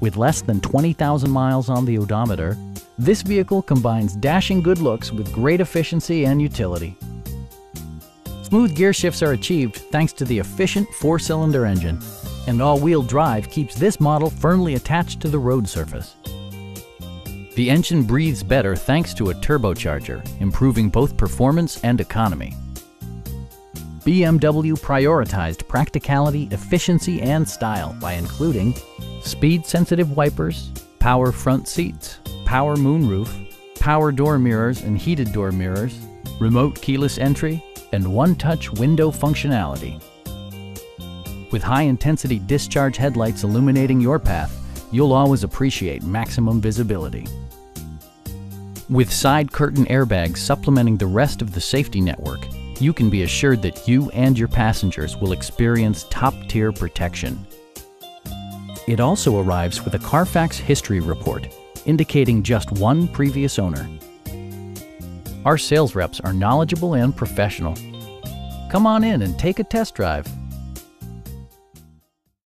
With less than 20,000 miles on the odometer, this vehicle combines dashing good looks with great efficiency and utility. Smooth gear shifts are achieved thanks to the efficient four-cylinder engine, and all-wheel drive keeps this model firmly attached to the road surface. The engine breathes better thanks to a turbocharger, improving both performance and economy. BMW prioritized practicality, efficiency, and style by including speed-sensitive wipers, power front seats, power moonroof, power door mirrors and heated door mirrors, remote keyless entry, and one-touch window functionality. With high-intensity discharge headlights illuminating your path, you'll always appreciate maximum visibility. With side curtain airbags supplementing the rest of the safety network, you can be assured that you and your passengers will experience top-tier protection. It also arrives with a Carfax history report, indicating just one previous owner. Our sales reps are knowledgeable and professional. Come on in and take a test drive.